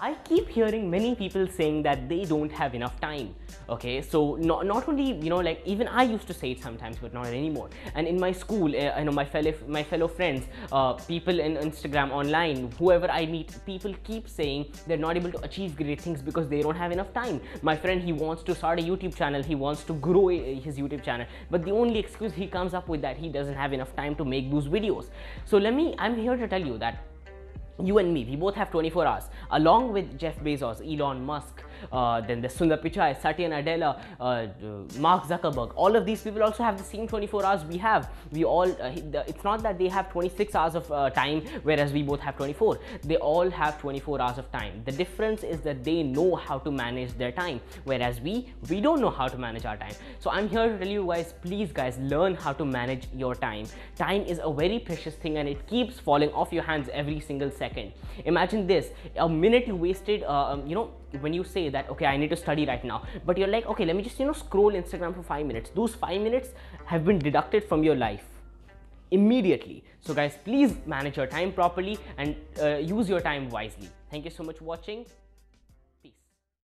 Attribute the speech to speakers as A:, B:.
A: I keep hearing many people saying that they don't have enough time. Okay, so not, not only you know like even I used to say it sometimes, but not anymore. And in my school, uh, know my fellow my fellow friends, uh, people in Instagram, online, whoever I meet, people keep saying they're not able to achieve great things because they don't have enough time. My friend, he wants to start a YouTube channel, he wants to grow his YouTube channel, but the only excuse he comes up with that he doesn't have enough time to make those videos. So let me, I'm here to tell you that you and me, we both have 24 hours, along with Jeff Bezos, Elon Musk, then the Sundar Pichai, Satya Nadella, uh, Mark Zuckerberg. All of these people also have the same 24 hours we have. We all, uh, it's not that they have 26 hours of uh, time, whereas we both have 24. They all have 24 hours of time. The difference is that they know how to manage their time, whereas we, we don't know how to manage our time. So I'm here to tell you guys, please guys, learn how to manage your time. Time is a very precious thing and it keeps falling off your hands every single second. Imagine this, a minute you wasted, uh, um, you know, when you say that okay i need to study right now but you're like okay let me just you know scroll instagram for five minutes. Those five minutes have been deducted from your life immediately. So guys please manage your time properly and uh, use your time wisely. Thank you so much for watching